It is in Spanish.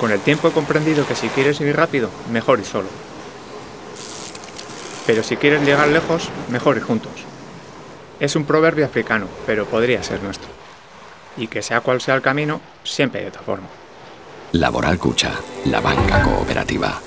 Con el tiempo he comprendido que si quieres ir rápido, mejor ir solo. Pero si quieres llegar lejos, mejor ir juntos. Es un proverbio africano, pero podría ser nuestro. Y que sea cual sea el camino, siempre hay otra forma. Laboral Cucha, la banca cooperativa.